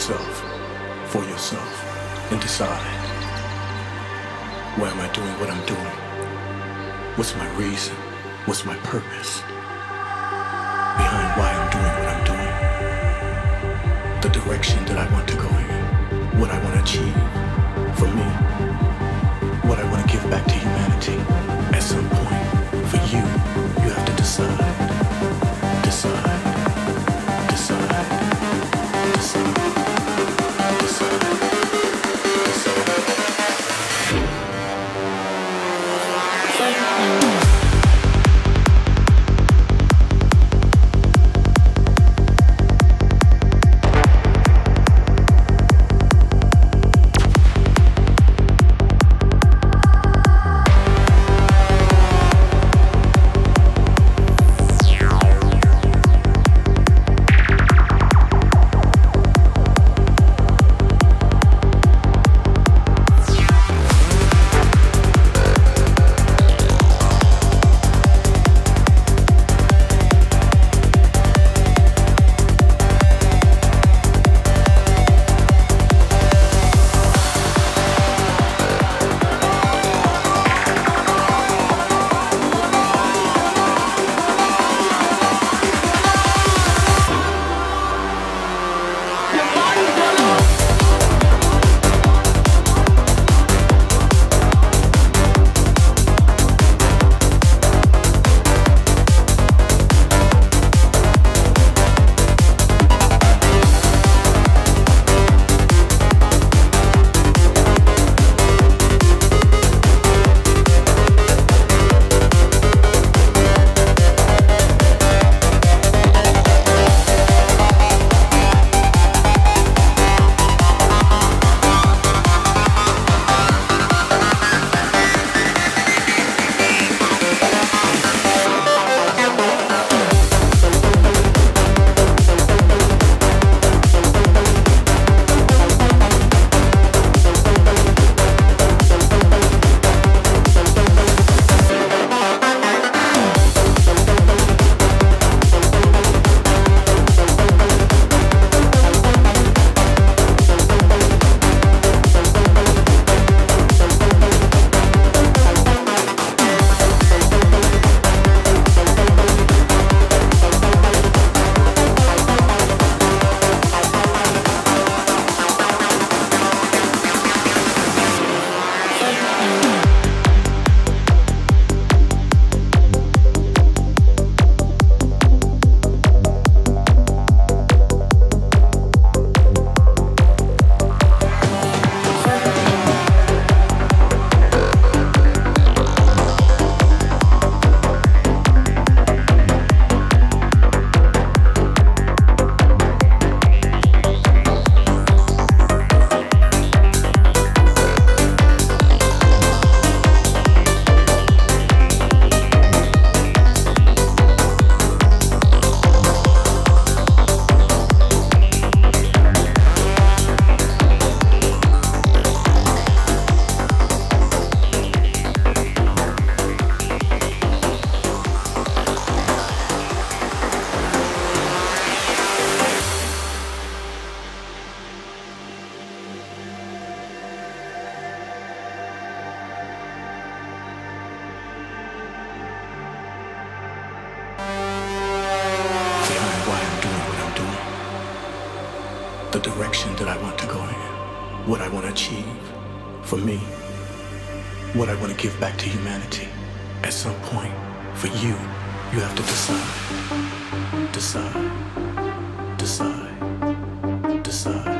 yourself, for yourself, and decide why am I doing what I'm doing? What's my reason? What's my purpose? Behind why I'm doing what I'm doing? The direction that I want to go in? What I want to achieve? For me? That I want to go in, what I want to achieve for me, what I want to give back to humanity. At some point, for you, you have to decide, decide, decide, decide.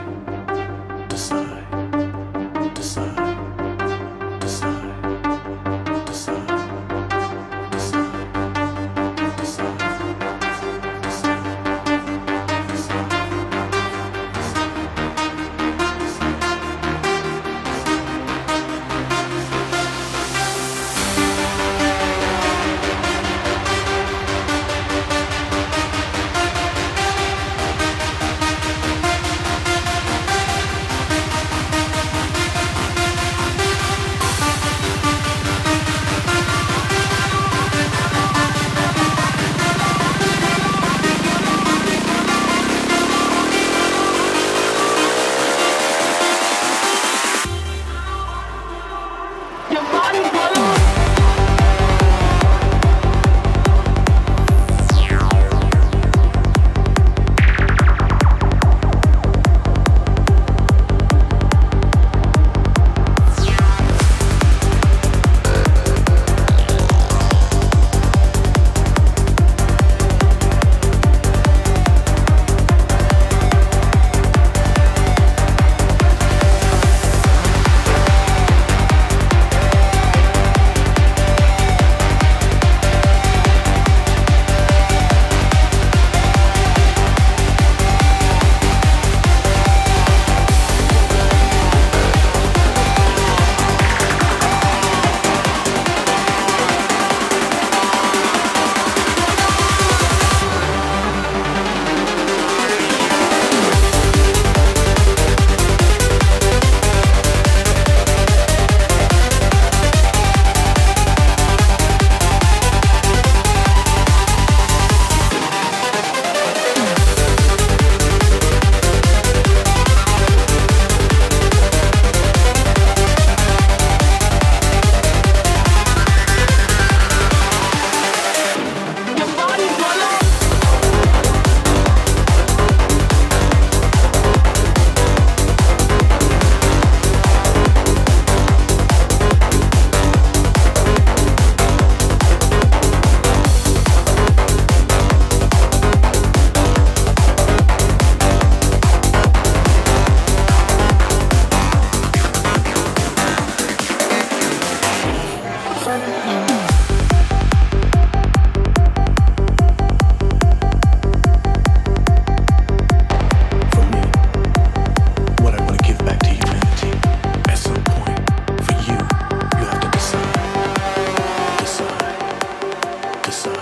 Decide,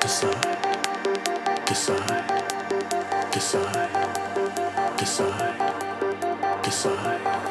decide, decide, decide, decide, decide.